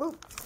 Whoa.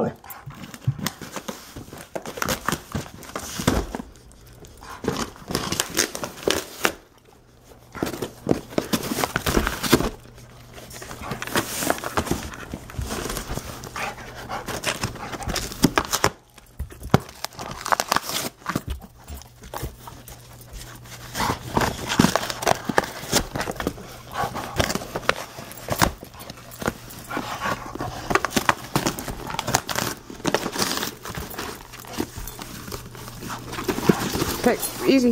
Paulo. Easy.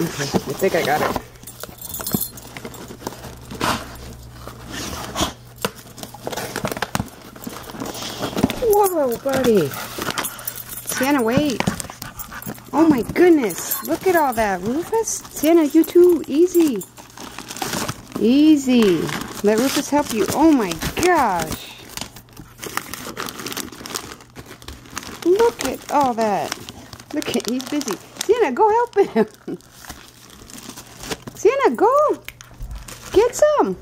Okay, I think I got it. Whoa, buddy. Sienna, wait. Oh my goodness. Look at all that. Rufus? Sienna, you too. Easy. Easy. Let Rufus help you. Oh my gosh. Look at all that. Look at, he's busy. Sienna, go help him. Sienna, go. Get some.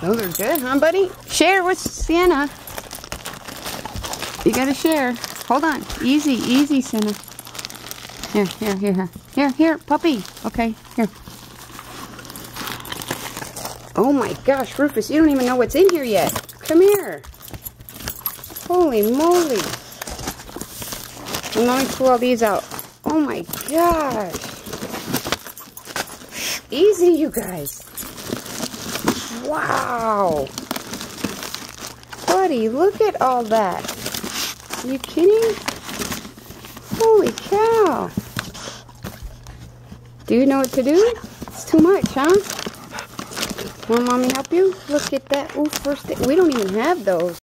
Those are good, huh, buddy? Share with Sienna. You gotta share. Hold on. Easy, easy, Sienna. Here, here, here, here. Here, here, puppy. Okay, here. Oh my gosh, Rufus, you don't even know what's in here yet. Come here. Holy moly. And let me pull all these out. Oh my gosh. Easy, you guys. Wow. Buddy, look at all that. Are you kidding? Holy cow. Do you know what to do? It's too much, huh? Want mommy help you? Look at that. Ooh, first. We don't even have those.